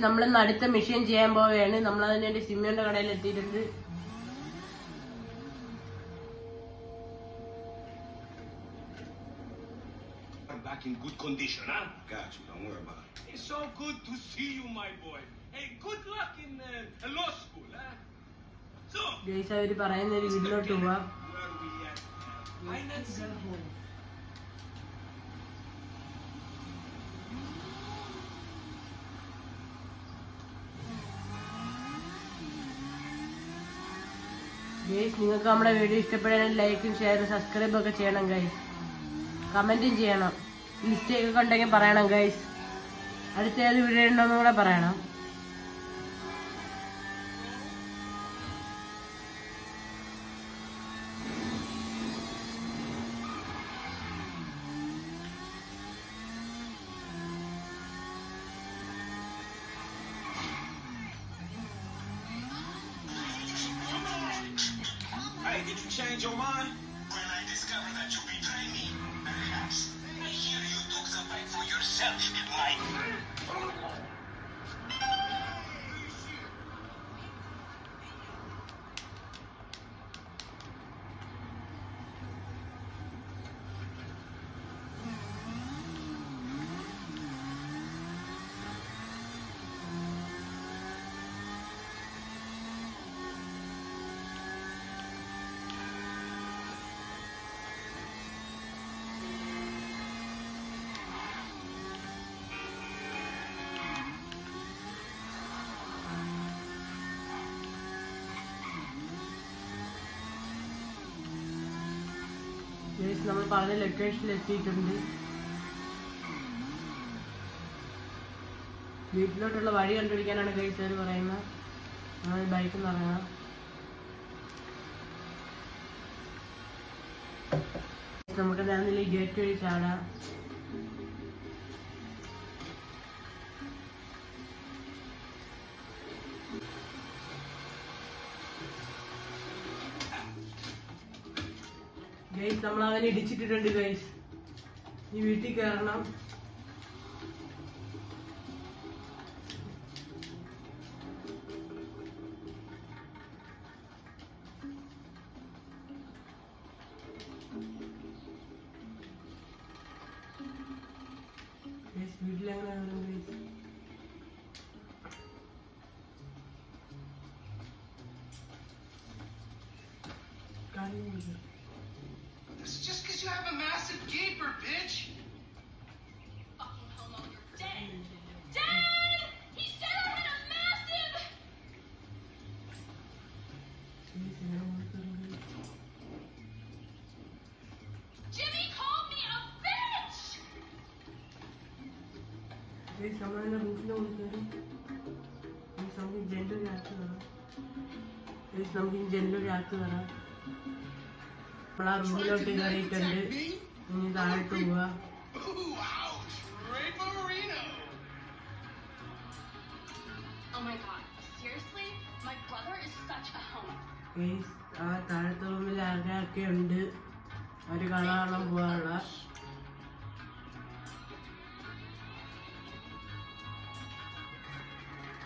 നമ്മളിന്ന് അടുത്ത മെഷീൻ ചെയ്യാൻ പോവുകയാണ് നമ്മൾ അതിന് സിമ്മിയുടെ കടയിൽ എത്തിയിട്ടുണ്ട് back in good condition, huh? Got you. Don't worry about it. It's so good to see you, my boy. Hey, good luck in uh, law school, huh? So, ജയ്സ് അവർ പറയുന്ന ഒരു വീട്ടിലോട്ട് പോവാം ഗൈസ് നിങ്ങൾക്ക് നമ്മുടെ വീഡിയോ ഇഷ്ടപ്പെടാൻ ലൈക്കും ഷെയറും സബ്സ്ക്രൈബും ഒക്കെ ചെയ്യണം ഗൈസ് കമന്റും ചെയ്യണം. മിസ്റ്റേക്ക് ഒക്കെ ഉണ്ടെങ്കിൽ പറയണം ഗൈസ് അടുത്ത ഏത് വീഡിയോ ഉണ്ടോന്നും കൂടെ പറയണം. Did you change your mind? When I discover that you betray me, perhaps I hear you took the fight for yourself, my... guys നമ്മൾ പറഞ്ഞ ലൊക്കേഷനിൽ എത്തിയിട്ടുണ്ട്. വീട്ടിലോട്ടുള്ള വഴി കണ്ടുപിടിക്കാനാണ് ഗൈസ് അവർ പറയുന്നത്. നമ്മൾ ബൈക്ക് പറയുന്നത് ഇറങ്ങാം. നമുക്ക് ഈ ഗേറ്റ് വഴി ചാടാം. ഗൈസ് നമ്മൾ അവനെ ഇടിച്ചിട്ടിട്ടുണ്ട് ഗൈസ് ഈ വീട്ടിൽ കയറണം ഗൈസ് വീട്ടിലെങ്ങനെ It's just because you have a massive gaper, bitch. Fucking homo, dead. Dead! He said I had a massive... Jimmy called me a bitch! There's someone on the roof now, There's something gender react. There's something gender react. ആ റൂമിലോട്ട് കയറിയിട്ടുണ്ട് ഇനി താഴോട്ട് പോവാ Ooh, ouch! Ray Marino! Oh my god. Seriously? My brother is such a homo. Guys ആ താഴത്തെ റൂമിൽ ആരൊക്കെ ഉണ്ട് അവര് കാണാൻ പോവാനുള്ള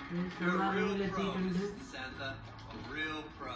ഗൈസ് നമ്മൾ ആ റൂമിൽ എത്തിയിട്ടുണ്ട് Santa, a real pro.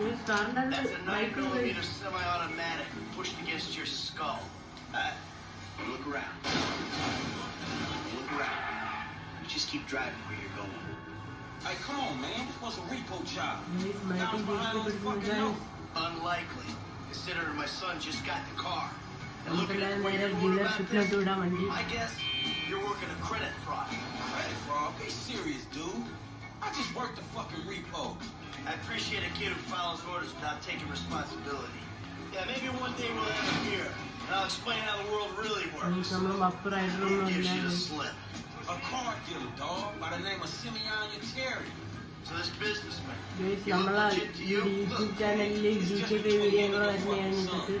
They standard That's a nine-millimeter semi-automatic pushed against your skull. Uh, look around. Look around. You just keep driving where you're going. Hey, come on, man. This was a repo job. Down behind on the fucking note. Unlikely, considering my son just got the car. And looking at where you're going about this, I guess you're working a credit fraud. Credit I just worked the fucking repo. I appreciate a kid who follows orders without taking responsibility. Yeah, maybe one day we'll have a here, and I'll explain how the world really works. I mean, up, but I don't Who gives you a slip? A car dealer, dog, by the name of Simeon Yetarian. So this businessman, Guys, നമ്മളെ YouTube ചാനലിൽ ജിജിയുടെ വീഡിയോകൾ തന്നെയാണ് ഇതൊക്കെ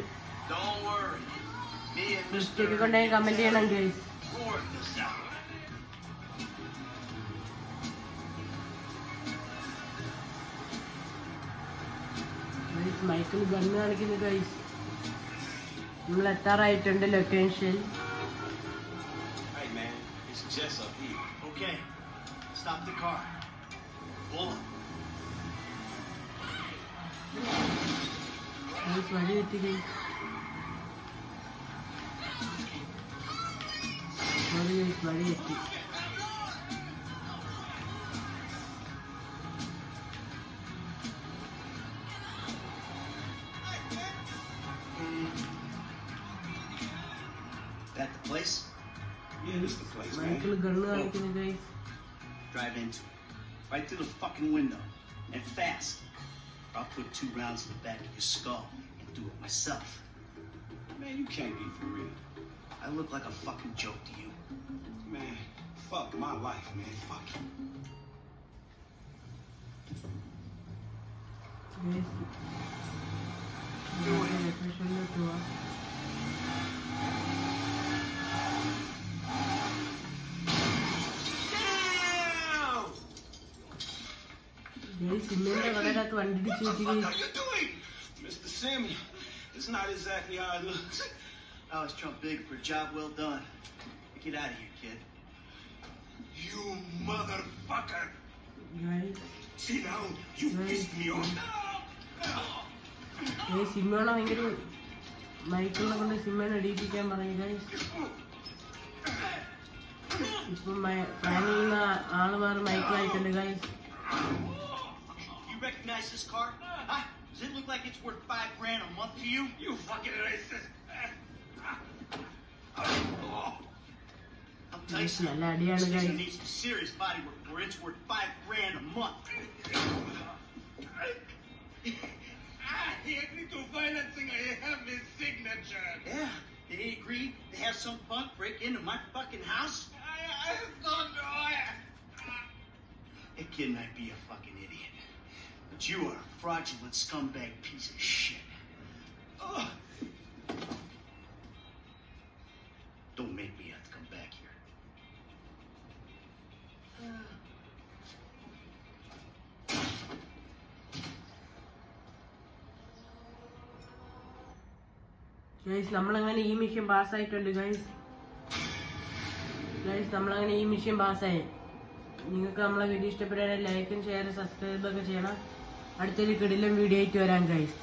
mistake കൊണ്ടുപോയി comment ചെയ്യണം guys മൈക്കിൽ gun കാണിക്കുന്നു കൈസ് നമ്മൾ എത്താറായിട്ടുണ്ട് ലൊക്കേഷൻ വഴി എത്തി കൈസ് വഴി എത്തി this the place, man. Drive into it. Right through the fucking window. And fast. Or I'll put two rounds in the back of your skull and do it myself. Man, you can't be for real. I look like a fucking joke to you. Man, fuck my life, man. Fuck you. Guys സിമ്മിന്റെ കടയിനകത്ത് വണ്ടി ഇടിച്ച് വെച്ച് What guys are you doing? Mr. Simeon, it's not exactly how it looks. I was Trump big for a job well done. Get out of here, kid. You motherfucker! Guys See now, you pissed me off. Guys സിമ്മോണ ഭയങ്കര മൈക്കിളിനെ കൊണ്ട് സിമ്മേനെ ഇടിയിപ്പിക്കാൻ പറഞ്ഞു guys ഇപ്പൊ പ്ലാനിൽ നിന്ന് ആള് മാറി മൈക്കിളായിട്ടുണ്ട് guys You recognize this car? Huh? Does it look like it's worth five grand a month to you? You fucking racist. I'll tell you something. This needs some serious body work or it's worth five grand a month. he agreed to financing. I have his signature. Yeah. Did he agree to have some punk break into my fucking house? I, I don't know. I, I... That kid might be a fucking idiot But you are a fraudulent scumbag piece of shit. Ugh. Don't make me have to come back here. Guys നമ്മളങ്ങനെ ഈ mission പാസ്സായിട്ടുണ്ട് guys guys നമ്മളങ്ങനെ ഈ mission പാസ്സായി നിങ്ങൾക്ക് നമ്മളെ video ഇഷ്ടപ്പെട്ടാൽ ലൈക്കും share subscribe ഒക്കെ ചെയ്യണം അടുത്തൊരു കിടിലം വീഡിയോ ആയിട്ട് വരാം ഗൈസ്